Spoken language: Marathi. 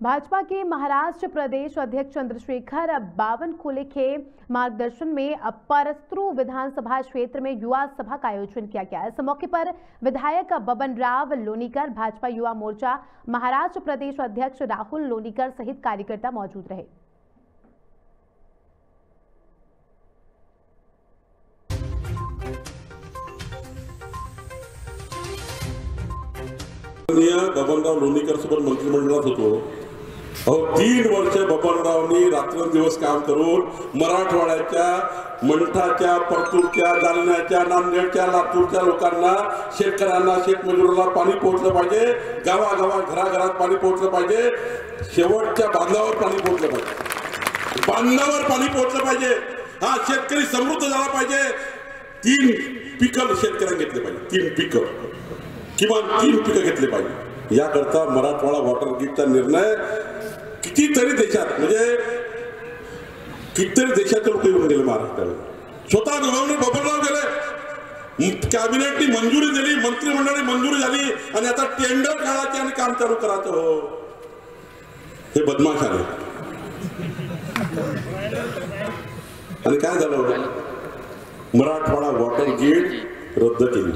भाजपा के महाराष्ट्र प्रदेश अध्यक्ष चंद्रशेखर बावनकुले के मार्गदर्शन में परस्त्रू विधानसभा क्षेत्र में युवा सभा का आयोजन किया गया। इस मौके पर विधायक बबन राव लोनीकर, भाजपा युवा मोर्चा, महाराष्ट्र प्रदेश अध्यक्ष राहुल लोनीकर सहित कार्यकर्ता मौजूद रहे। बबनराव लोणीकर सोबत मंत्रिमंडळात होतो अहो तीन वर्ष बबनरावनी रात्रंदिवस काम करून मराठवाड्याच्या मंठाच्या परतूरच्या जालन्याच्या नांदेडच्या लातूरच्या लोकांना शेतकऱ्यांना शेतमजुराला पाणी पोहोचलं पाहिजे. गावागावात घराघरात पाणी पोहोचलं पाहिजे. शेवटच्या बांधावर पाणी पोहोचलं पाहिजे. बांधावर पाणी पोहोचलं पाहिजे. हा शेतकरी समृद्ध झाला पाहिजे. तीन पिकं शेतकऱ्यांनी घेतले पाहिजे. तीन पिकं. किमान तीन पिकं घेतले पाहिजे. याकरता मराठवाडा वॉटर ग्रीडचा निर्णय कितीतरी देशात म्हणजे कितीतरी देशाचे लोक येऊन गेले महाराष्ट्राला. स्वतः गव्हर्नर बबनराव गेले कॅबिनेटनी मंजुरी दिली मंत्रिमंडळाने मंजुरी झाली आणि आता टेंडर काढायचे आणि काम चालू करायचं हो. हे बदमाश आले. आणि काय झालं? मराठवाडा वॉटर गेट रद्द केली.